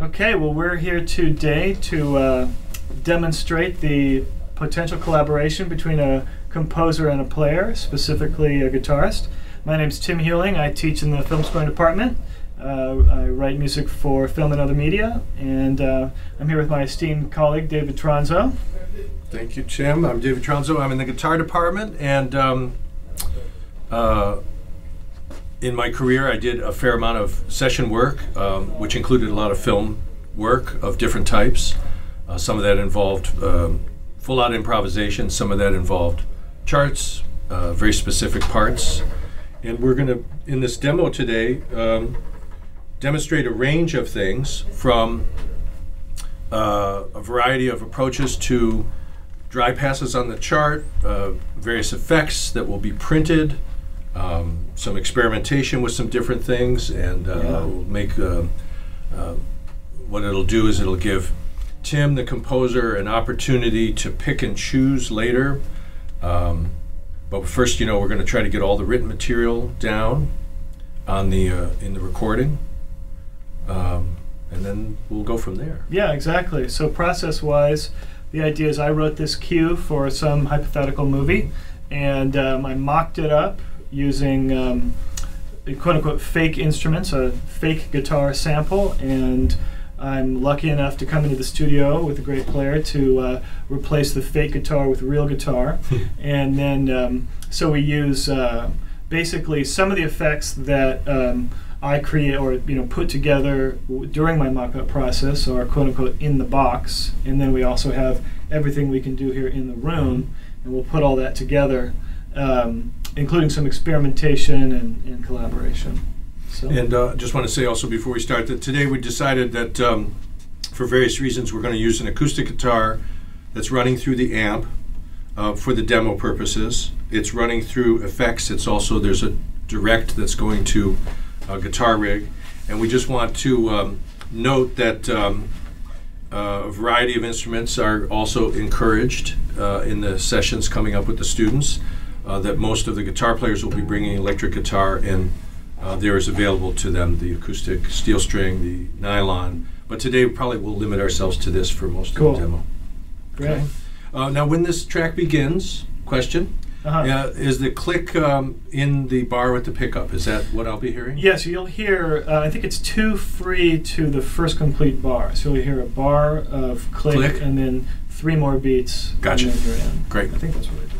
Okay, well, we're here today to uh, demonstrate the potential collaboration between a composer and a player, specifically a guitarist. My name's Tim Hewling. I teach in the film scoring department. Uh, I write music for film and other media, and uh, I'm here with my esteemed colleague David Tronzo. Thank you, Tim. I'm David Tronzo. I'm in the guitar department, and um, uh, in my career, I did a fair amount of session work, um, which included a lot of film work of different types. Uh, some of that involved um, full out improvisation, some of that involved charts, uh, very specific parts. And we're going to, in this demo today, um, demonstrate a range of things from uh, a variety of approaches to dry passes on the chart, uh, various effects that will be printed, um, some experimentation with some different things, and uh, Yeah. we'll make uh, uh, what it'll do is it'll give Tim, the composer, an opportunity to pick and choose later. Um, but first, you know, we're going to try to get all the written material down on the uh, in the recording, um, and then we'll go from there. Yeah, exactly. So, process wise, the idea is I wrote this cue for some hypothetical movie, and um, I mocked it up using um, quote unquote fake instruments, a fake guitar sample, and I'm lucky enough to come into the studio with a great player to uh, replace the fake guitar with real guitar. and then, um, so we use uh, basically some of the effects that um, I create or you know put together w- during my mock-up process are quote unquote in the box, and then we also have everything we can do here in the room, and we'll put all that together, um, including some experimentation and, and collaboration. So And uh, just want to say also before we start that today we decided that um, for various reasons we're going to use an acoustic guitar that's running through the amp uh, for the demo purposes. It's running through effects. It's also there's a direct that's going to a guitar rig, and we just want to um, note that. Um, uh, a variety of instruments are also encouraged uh, in the sessions coming up with the students. Uh, that most of the guitar players will be bringing electric guitar, and uh, there is available to them the acoustic steel string, the nylon. But today, probably we probably will limit ourselves to this for most Cool. of the demo. great. Uh, now, when this track begins, question Uh-huh. uh, is the click um, in the bar with the pickup? Is that what I'll be hearing? Yes, you'll hear. Uh, I think it's two free to the first complete bar. So you'll hear a bar of click, Click. and then three more beats. Gotcha. And then you're in. Great. I think that's what I do.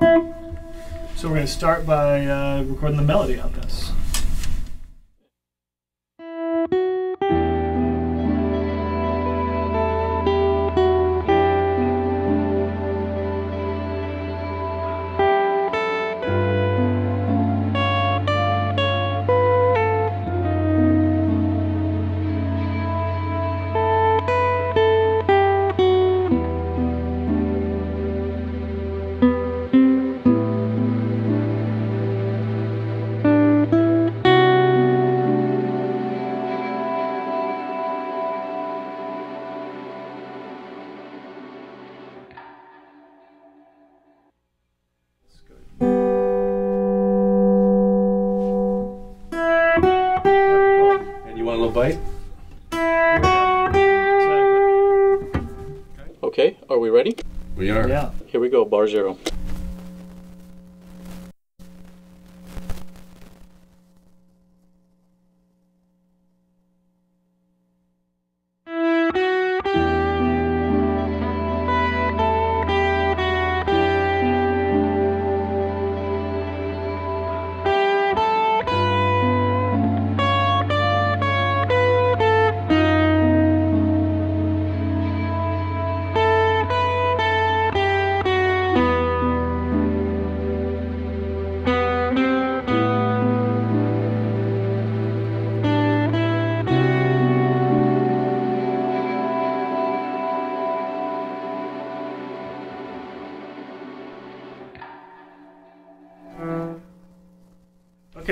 So we're going to start by uh, recording the melody on this. Okay, are we ready? We are. Yeah. Here we go, bar zero.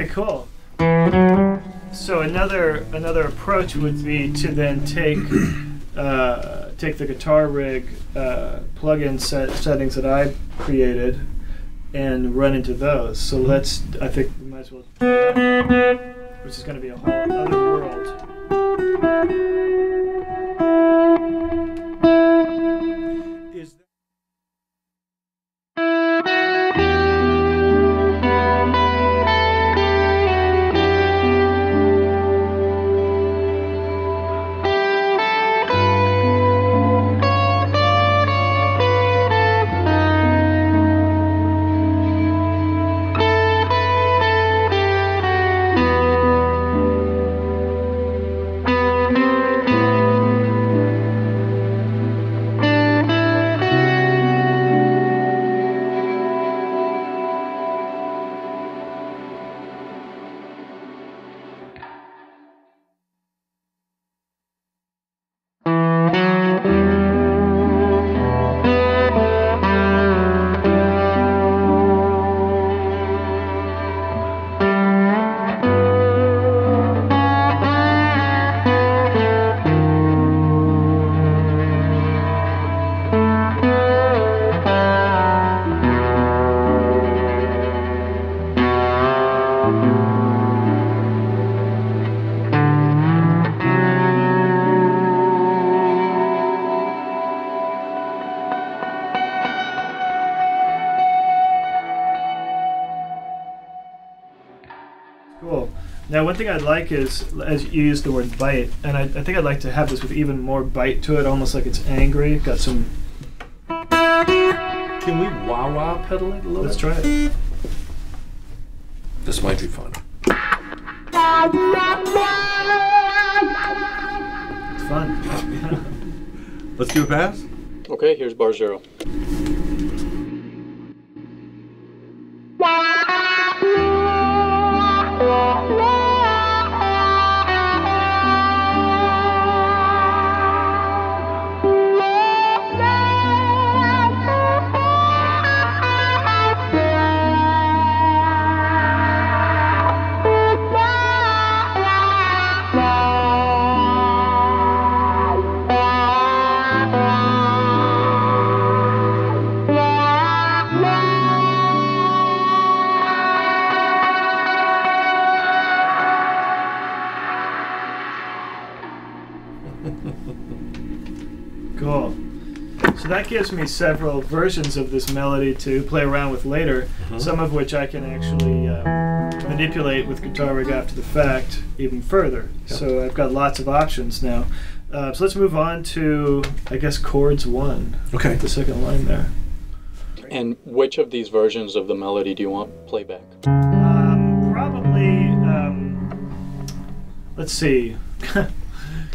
Cool. So another another approach would be to then take uh, take the guitar rig uh, plug-in set settings that I created and run into those. So let's I think we might as well which is going to be a whole other world. One thing I'd like is, as you use the word bite, and I, I think I'd like to have this with even more bite to it, almost like it's angry. Got some. Can we wah wah pedal it a little Let's bit? try it. This might be fun. It's fun. Let's do a pass. Okay, here's bar zero. That gives me several versions of this melody to play around with later, some of which I can actually um, manipulate with Guitar Rig after the fact even further. So I've got lots of options now. Uh, so let's move on to, I guess, chords one. Okay. The second line there. And which of these versions of the melody do you want playback? Um, probably, um, let's see.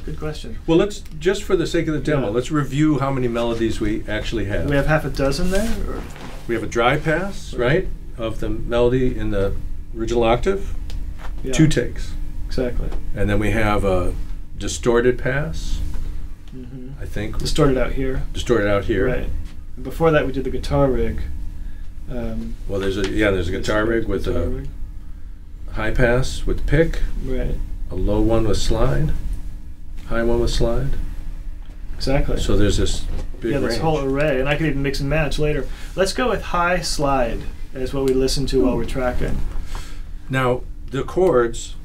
Good question. Well, let's just for the sake of the demo, Yeah. let's review how many melodies we actually have. We have half a dozen there? Or? We have a dry pass, right, of the melody in the original octave, Yeah, two takes, Exactly. and then we have a distorted pass. hmm I think Distorted out here. distorted out here. Right. And before that, we did the guitar rig. Um, Well, there's a yeah, there's a guitar rig with guitar a rig. high pass with pick, Right. a low one with slide, high one with slide. Exactly. So there's this big yeah, this range. whole array, and I could even mix and match later. Let's go with high slide as what we listen to while we're tracking. Now, the chords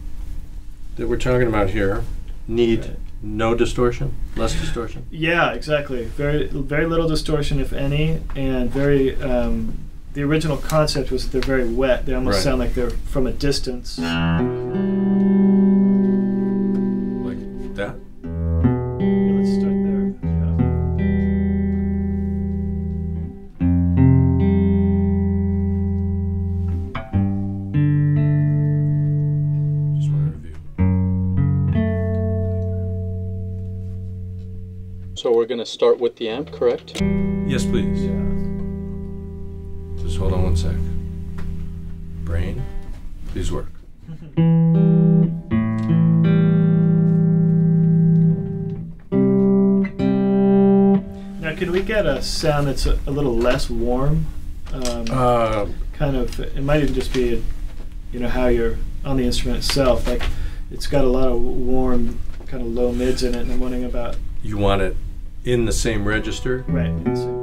that we're talking about here need Right. no distortion, less distortion. Yeah, exactly. Very, very little distortion, if any, and very. Um, the original concept was that they're very wet. They almost Right. sound like they're from a distance. Start with the amp, correct? Yes, please. Yeah. Just hold on one sec. Brain, please work. Now, can we get a sound that's a, a little less warm? Um, Uh, kind of. It might even just be, you know, how you're on the instrument itself. Like, it's got a lot of warm, kind of low mids in it, and I'm wondering about you want it in the same register, Right. it's a-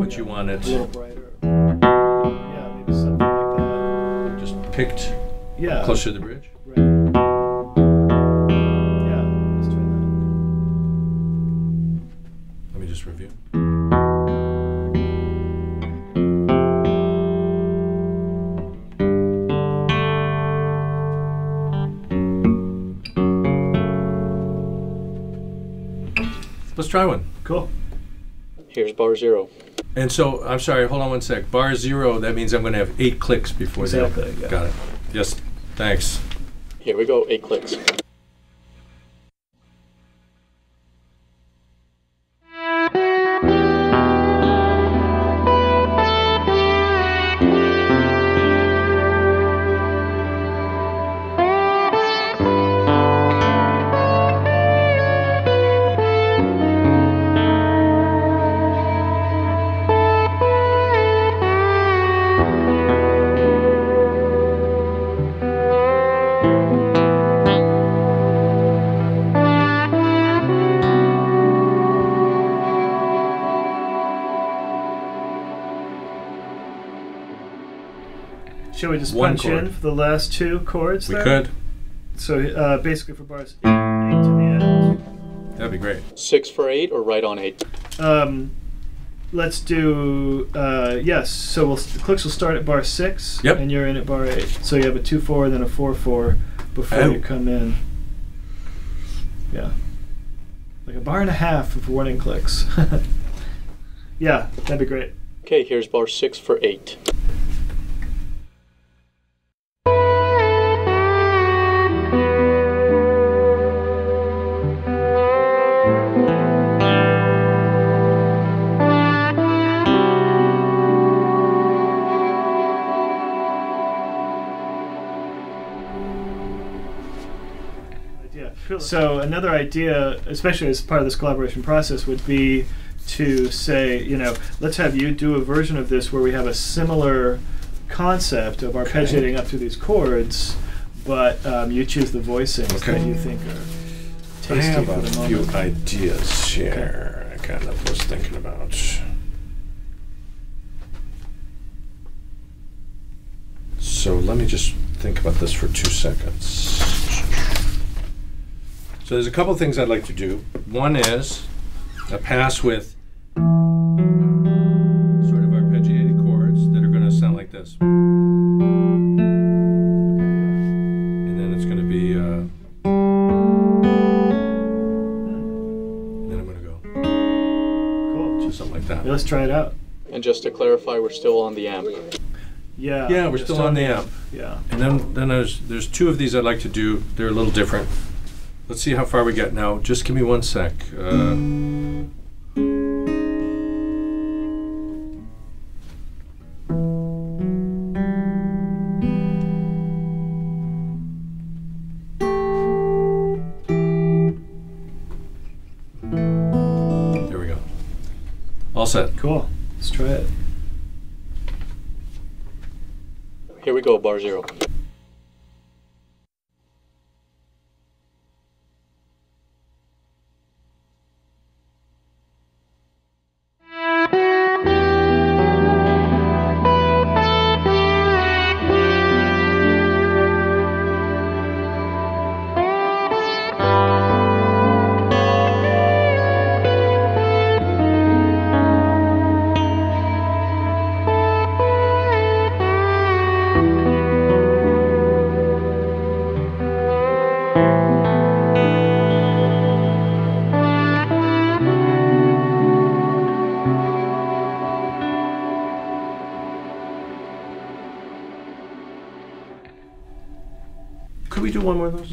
but you want it A little brighter. Yeah, maybe something like that. just picked Yeah. closer to the bridge. Right. Yeah, let's try that. Let me just review. Let's try one. Cool. Here's bar zero. And so, I'm sorry, hold on one sec. Bar zero, that means I'm going to have eight clicks before Exactly, yeah. Got it. Yes, thanks. Here we go, eight clicks. Shall we just One punch chord. in for the last two chords We there? could. So uh, basically for bars eight, eight to the end. That'd be great. Six for eight or right on eight? Um, let's do uh, yes. So we'll, the clicks will start at bar six, Yep. and you're in at bar eight. So you have a two four and then a four four before Oh. you come in. Yeah, like a bar and a half of warning clicks. yeah, that'd be great. Okay, here's bar six for eight. So another idea, especially as part of this collaboration process, would be to say, you know, let's have you do a version of this where we have a similar concept of arpeggiating up through these chords, but um, you choose the voicings Okay. that you think are tasty. I have a few moment. ideas here. I kind of was thinking about. So let me just think about this for two seconds. So there's a couple things I'd like to do. One is a pass with sort of arpeggiated chords that are going to sound like this. And then it's going to be. Uh, then I'm going to go Cool. to something like that. Yeah, let's try it out. And just to clarify, we're still on the amp. Yeah. Yeah, we're still on the amp. Yeah. And then, then there's there's two of these I'd like to do. They're a little different. Let's see how far we get now. Just give me one sec. Uh, there we go. All set. Cool. Let's try it. Here we go, bar zero.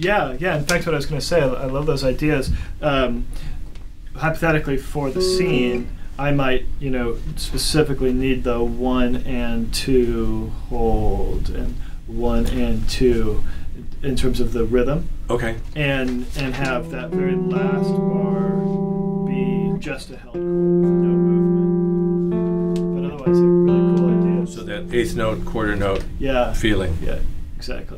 Yeah, yeah. In fact, what I was going to say, I, I love those ideas. Um, hypothetically, for the scene, I might, you know, specifically need the one and two hold and one and two in terms of the rhythm, Okay. and and have that very last bar be just a held chord, no movement. But otherwise, a really cool idea. So that eighth note, quarter note yeah, feeling. yeah, exactly.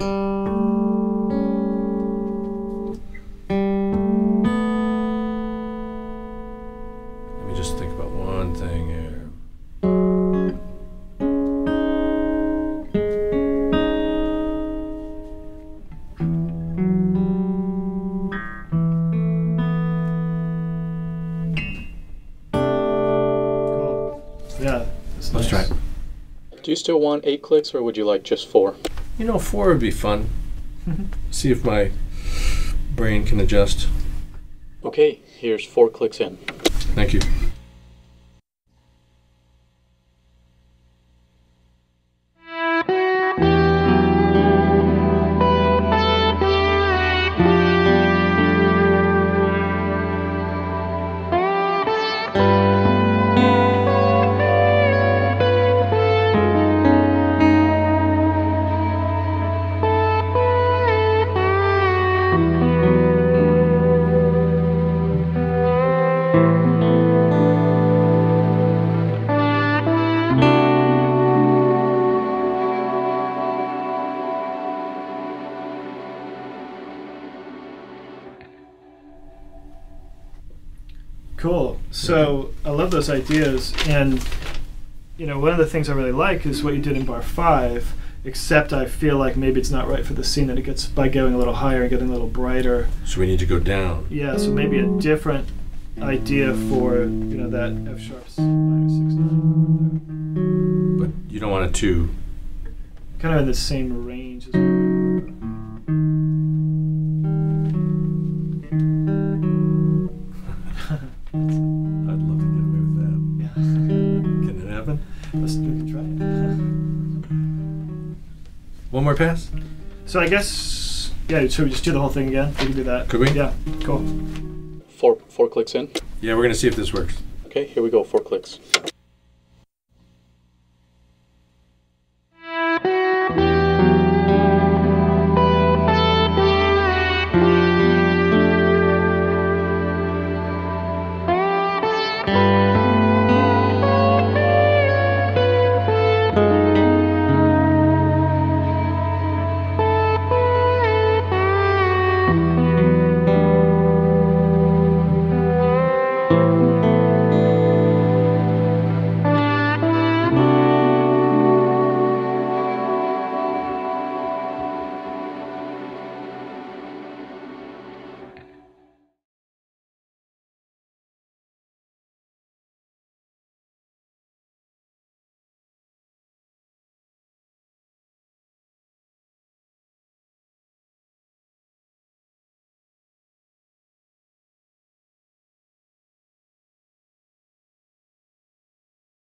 Cool. Yeah. that's Let's try nice. it. Do you still want eight clicks or would you like just four? You know, four would be fun. Mm-hmm. See if my brain can adjust. Okay, here's four clicks in. Thank you. Those ideas, and you know, one of the things I really like is what you did in bar five. Except I feel like maybe it's not right for the scene that it gets by going a little higher and getting a little brighter. So we need to go down. Yeah, so maybe a different idea for you know that F sharp minor six nine But you don't want it to. kind of in the same range as. were. I'd One more pass? So I guess yeah. Should we just do the whole thing again? We can do that. Could we? Yeah. Cool. Four four clicks in. Yeah, we're gonna see if this works. Okay, here we go. Four clicks.